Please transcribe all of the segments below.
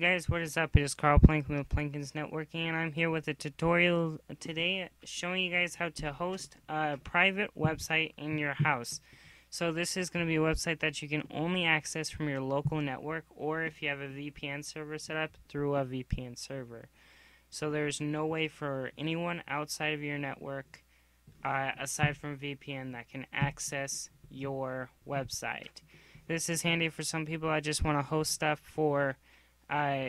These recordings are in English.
Guys, what is up? It is Karl Planken with Plankens Networking, and I'm here with a tutorial today showing you guys how to host a private website in your house. So this is going to be a website that you can only access from your local network, or if you have a VPN server set up through a VPN server. So there's no way for anyone outside of your network, uh, aside from VPN, that can access your website. This is handy for some people that just want to host stuff for uh,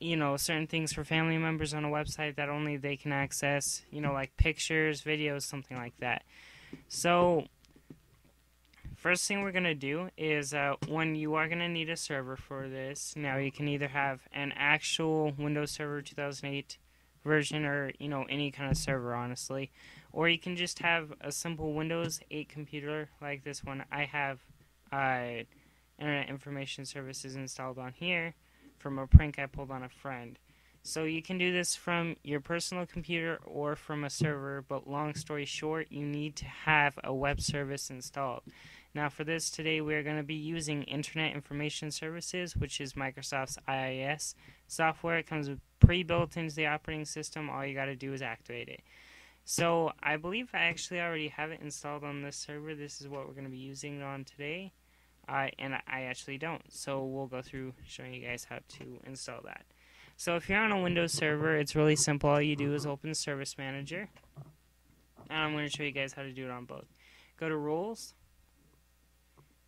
you know, certain things for family members on a website that only they can access, you know, like pictures, videos, something like that. So, first thing we're going to do is uh, when you are going to need a server for this, now you can either have an actual Windows Server 2008 version or, you know, any kind of server, honestly. Or you can just have a simple Windows 8 computer like this one. I have uh, Internet Information Services installed on here from a prank I pulled on a friend. So you can do this from your personal computer or from a server, but long story short, you need to have a web service installed. Now for this today, we're going to be using Internet Information Services, which is Microsoft's IIS software. It comes pre-built into the operating system. All you got to do is activate it. So I believe I actually already have it installed on this server. This is what we're going to be using it on today. I and I actually don't. So we'll go through showing you guys how to install that. So if you're on a Windows server, it's really simple. All you do is open Service Manager. And I'm going to show you guys how to do it on both. Go to Roles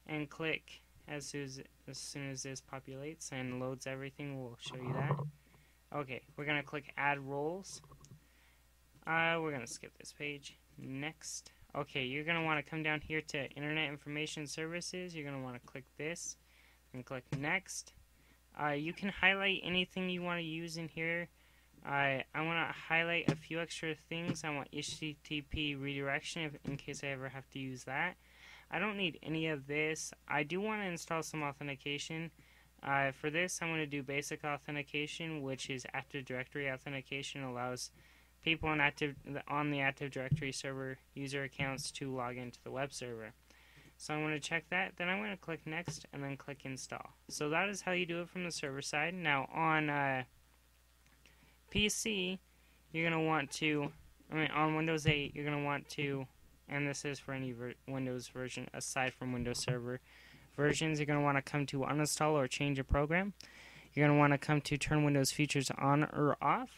and click as soon as, as soon as this populates and loads everything, we'll show you that. Okay, we're going to click Add Roles. Uh, we're going to skip this page. Next. Okay, you're going to want to come down here to Internet Information Services. You're going to want to click this and click Next. Uh, you can highlight anything you want to use in here. Uh, I want to highlight a few extra things. I want HTTP redirection if, in case I ever have to use that. I don't need any of this. I do want to install some authentication. Uh, for this, I'm going to do basic authentication, which is Active Directory authentication. allows people on active on the Active Directory server user accounts to log into the web server. So I'm going to check that, then I'm going to click next and then click install. So that is how you do it from the server side. Now on uh, PC, you're going to want to, I mean on Windows 8, you're going to want to, and this is for any ver Windows version aside from Windows Server versions, you're going to want to come to uninstall or change a program. You're going to want to come to turn Windows features on or off.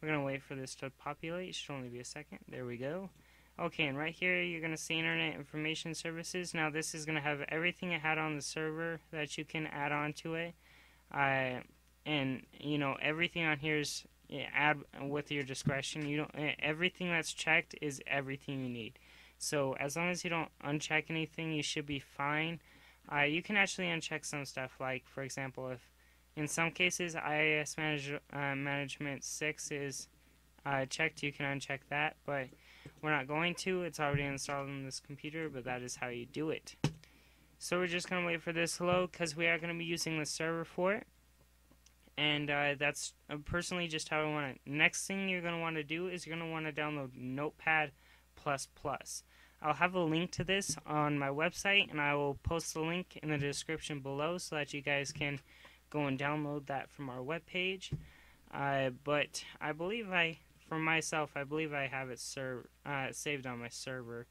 We're going to wait for this to populate. It should only be a second. There we go. Okay, and right here you're going to see Internet Information Services. Now this is going to have everything it had on the server that you can add on to it. Uh, and, you know, everything on here is add with your discretion. You don't eh, everything that's checked is everything you need. So as long as you don't uncheck anything, you should be fine. Uh, you can actually uncheck some stuff, like for example, if in some cases, IIS manage, uh, Management 6 is uh, checked. You can uncheck that, but we're not going to. It's already installed on this computer, but that is how you do it. So we're just going to wait for this load because we are going to be using the server for it. And uh, that's uh, personally just how I want it. Next thing you're going to want to do is you're going to want to download Notepad++. I'll have a link to this on my website, and I will post the link in the description below so that you guys can go and download that from our webpage. Uh, but I believe I, for myself, I believe I have it served, uh, saved on my server,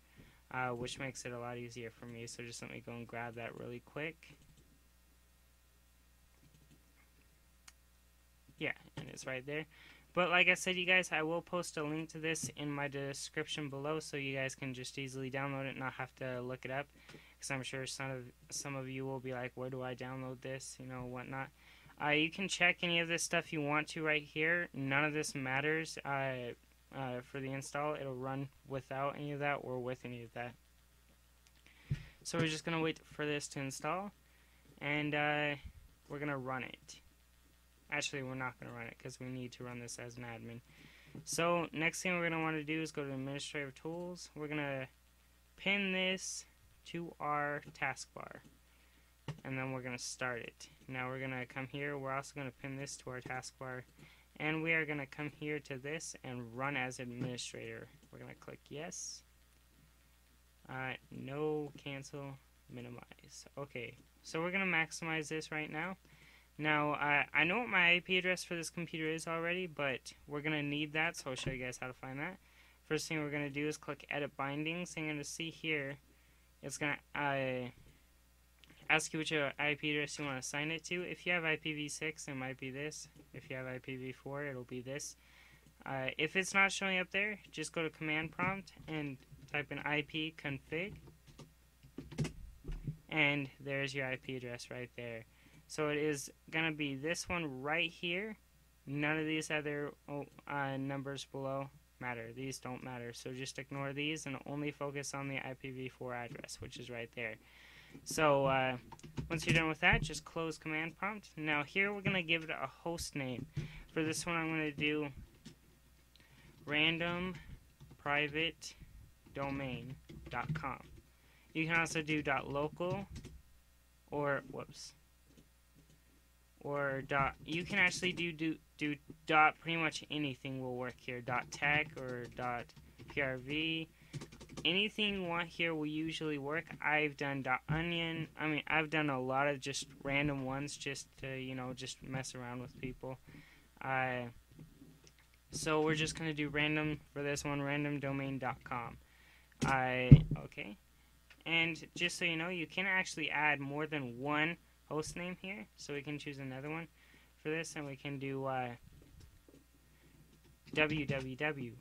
uh, which makes it a lot easier for me. So just let me go and grab that really quick. Yeah, and it's right there. But like I said, you guys, I will post a link to this in my description below, so you guys can just easily download it and not have to look it up because I'm sure some of some of you will be like, where do I download this, you know, whatnot. Uh, you can check any of this stuff you want to right here. None of this matters uh, uh, for the install. It'll run without any of that or with any of that. So we're just going to wait for this to install, and uh, we're going to run it. Actually, we're not going to run it because we need to run this as an admin. So next thing we're going to want to do is go to Administrative Tools. We're going to pin this to our taskbar. And then we're going to start it. Now we're going to come here. We're also going to pin this to our taskbar. And we are going to come here to this and run as administrator. We're going to click yes. Uh, no, cancel, minimize. Okay, so we're going to maximize this right now. Now, I, I know what my IP address for this computer is already, but we're going to need that, so I'll show you guys how to find that. First thing we're going to do is click Edit Bindings, and you're going to see here, it's going to ask you which IP address you want to assign it to. If you have IPv6, it might be this. If you have IPv4, it'll be this. Uh, if it's not showing up there, just go to Command Prompt and type in IP config, and there's your IP address right there. So it is going to be this one right here. None of these other oh, uh, numbers below matter. These don't matter. So just ignore these and only focus on the IPv4 address, which is right there. So uh, once you're done with that, just close command prompt. Now here we're going to give it a host name. For this one I'm going to do random private domain.com. You can also do .local or whoops or dot you can actually do do do dot pretty much anything will work here. Dot tech or dot prv anything you want here will usually work. I've done dot onion. I mean i've done a lot of just random ones just to you know just mess around with people. Uh, so we're just going to do random for this one randomdomain.com i okay. And just so you know you can actually add more than one host name here. So we can choose another one for this, and we can do uh, www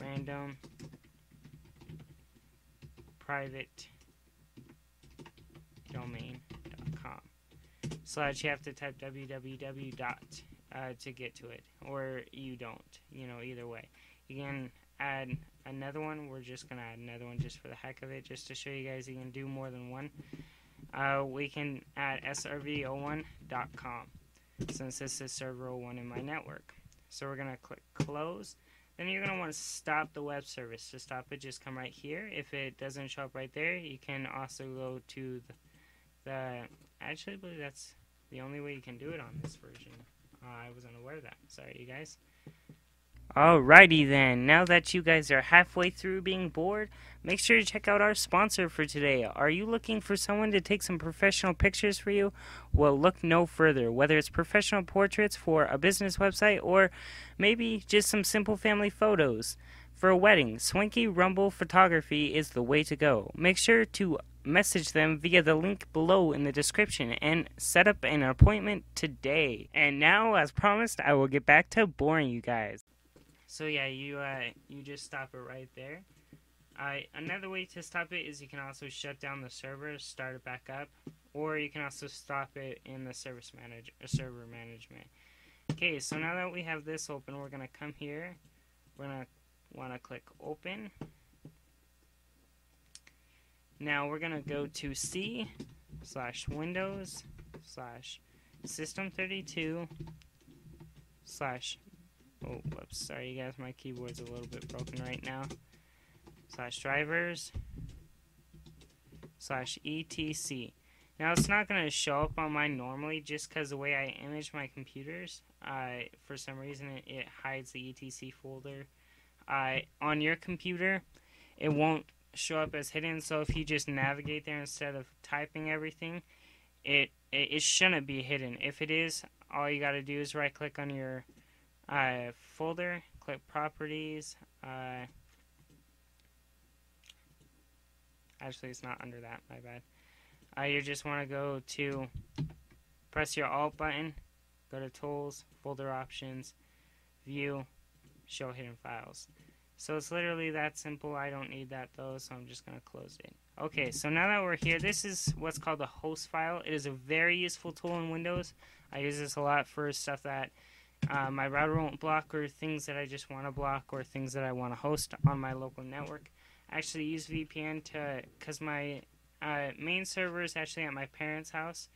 random private domain.com slash you have to type www dot uh, to get to it or you don't you know either way you can add another one we're just gonna add another one just for the heck of it just to show you guys you can do more than one uh, we can add srv01.com since this is server 01 in my network. So we're going to click close. Then you're going to want to stop the web service. To stop it, just come right here. If it doesn't show up right there, you can also go to the, the actually I believe that's the only way you can do it on this version. Uh, I wasn't aware of that. Sorry, you guys. Alrighty then, now that you guys are halfway through being bored, make sure to check out our sponsor for today. Are you looking for someone to take some professional pictures for you? Well, look no further. Whether it's professional portraits for a business website or maybe just some simple family photos. For a wedding, Swanky Rumble Photography is the way to go. Make sure to message them via the link below in the description and set up an appointment today. And now, as promised, I will get back to boring you guys. So yeah, you uh, you just stop it right there. Uh, another way to stop it is you can also shut down the server, start it back up, or you can also stop it in the service manager, server management. Okay, so now that we have this open, we're gonna come here. We're gonna want to click open. Now we're gonna go to C slash Windows slash System32 slash Oh, whoops. Sorry, you guys. My keyboard's a little bit broken right now. Slash drivers. Slash etc. Now, it's not going to show up on mine normally just because the way I image my computers, uh, for some reason, it, it hides the etc folder. Uh, on your computer, it won't show up as hidden, so if you just navigate there instead of typing everything, it, it, it shouldn't be hidden. If it is, all you got to do is right click on your uh, folder, click properties. Uh, actually, it's not under that, my bad. Uh, you just want to go to press your Alt button, go to Tools, Folder Options, View, Show Hidden Files. So it's literally that simple. I don't need that though, so I'm just going to close it. Okay, so now that we're here, this is what's called a host file. It is a very useful tool in Windows. I use this a lot for stuff that uh, my router won't block or things that I just want to block or things that I want to host on my local network. I actually use VPN to because my uh, main server is actually at my parents' house,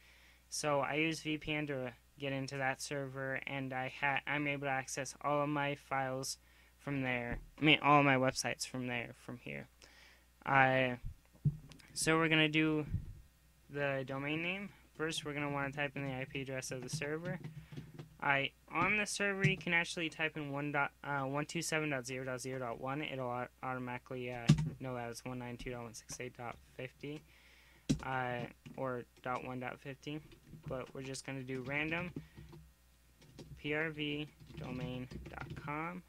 so I use VPN to get into that server, and I ha- I'm able to access all of my files from there. I mean, all my websites from there, from here. I so we're gonna do the domain name first. We're gonna want to type in the IP address of the server. I on the server you can actually type in one dot uh, one two seven dot zero dot zero dot one. It'll automatically uh, know that it's one nine two dot one six eight dot fifty. uh, or dot one dot fifty, but we're just going to do random prv domain.com.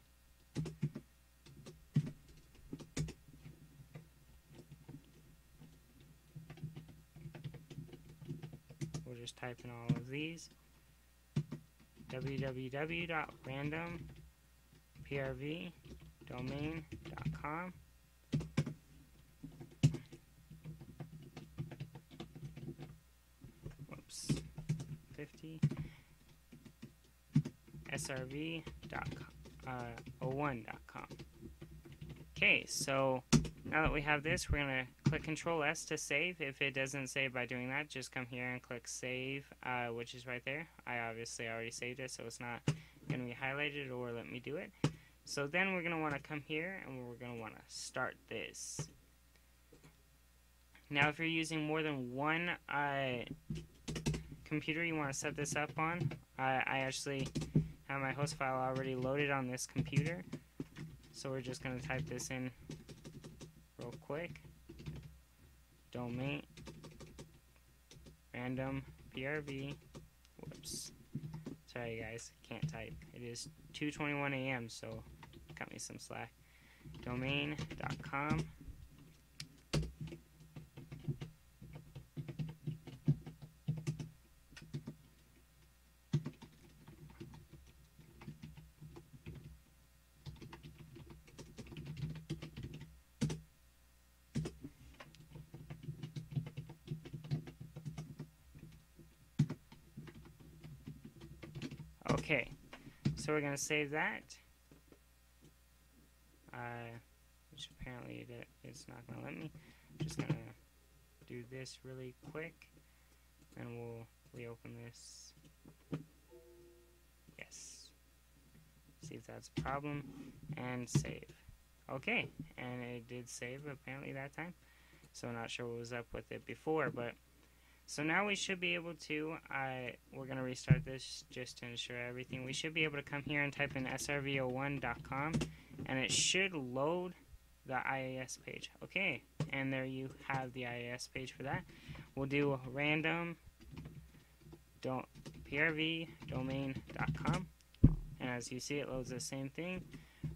We'll just type in all of these www.randomprvdomain.com Whoops. 50 srv.01.com. Okay, so now that we have this, we're going to click Control S to save. If it doesn't save by doing that, just come here and click Save, uh, which is right there. I obviously already saved it, so it's not going to be highlighted or let me do it. So then we're going to want to come here and we're going to want to start this. Now if you're using more than one uh, computer you want to set this up on, I actually have my host file already loaded on this computer. So we're just going to type this in real quick. Domain random PRV. Sorry guys, can't type. It is 2:21 a.m. so cut me some slack. Domain.com Okay, so we're going to save that. Uh, which apparently it, it's not going to let me. I'm just going to do this really quick, and we'll reopen this. Yes. See if that's a problem, and save. Okay, and it did save apparently that time. So I'm not sure what was up with it before, but so now we should be able to, uh, we're going to restart this just to ensure everything. We should be able to come here and type in srv01.com and it should load the IIS page. Okay, and there you have the IIS page for that. We'll do random don't prv domain.com and as you see it loads the same thing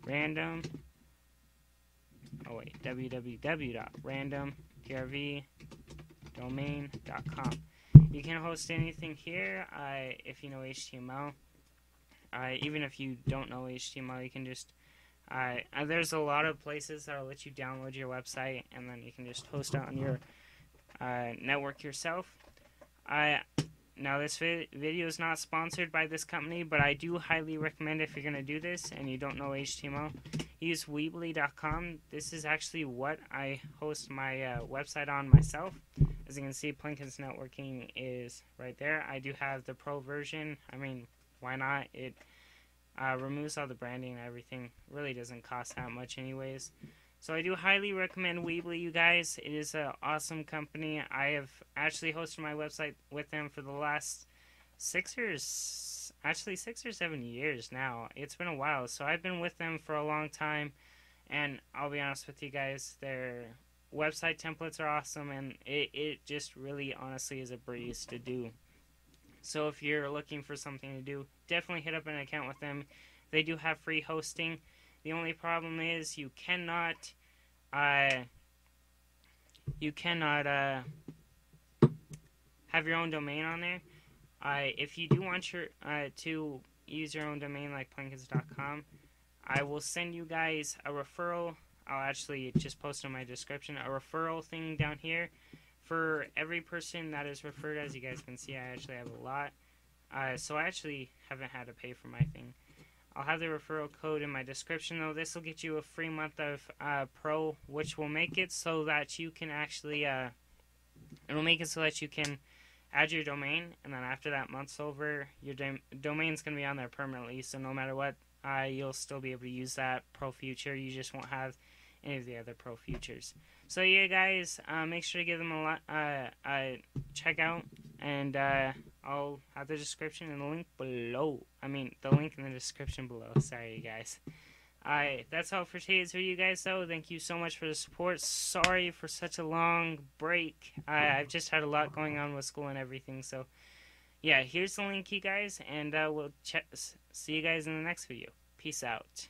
random oh wait www.random domain.com. You can host anything here uh, if you know HTML. Uh, even if you don't know HTML, you can just. Uh, there's a lot of places that'll let you download your website and then you can just host it on your uh, network yourself. I now this vi video is not sponsored by this company, but I do highly recommend if you're going to do this and you don't know HTML, use Weebly.com. This is actually what I host my uh, website on myself. As you can see, Plankens Networking is right there. I do have the pro version. I mean, why not? It uh, removes all the branding and everything. Really doesn't cost that much anyways. So I do highly recommend Weebly, you guys. It is an awesome company. I have actually hosted my website with them for the last six years, actually six or seven years now. It's been a while. So I've been with them for a long time. And I'll be honest with you guys, they're website templates are awesome and it, it just really honestly is a breeze to do. So if you're looking for something to do, definitely hit up an account with them. They do have free hosting. The only problem is you cannot uh, you cannot uh, have your own domain on there. Uh, if you do want your uh, to use your own domain like plankens.com, I will send you guys a referral I'll actually just post in my description a referral thing down here for every person that is referred. As you guys can see, I actually have a lot. Uh, so I actually haven't had to pay for my thing. I'll have the referral code in my description though. This will get you a free month of uh, Pro, which will make it so that you can actually, uh, it'll make it so that you can add your domain, and then after that month's over, your dom- domain's going to be on there permanently. So no matter what, uh, you'll still be able to use that Pro future. You just won't have any of the other pro futures. So yeah, guys, uh, make sure to give them a lot, uh, uh, check out, and uh, I'll have the description and the link below. I mean, the link in the description below. Sorry, you guys. I that's all for today's video, guys. Though, thank you so much for the support. Sorry for such a long break. I, I've just had a lot going on with school and everything. So, yeah, here's the link, you guys, and uh, we'll check. see you guys in the next video. Peace out.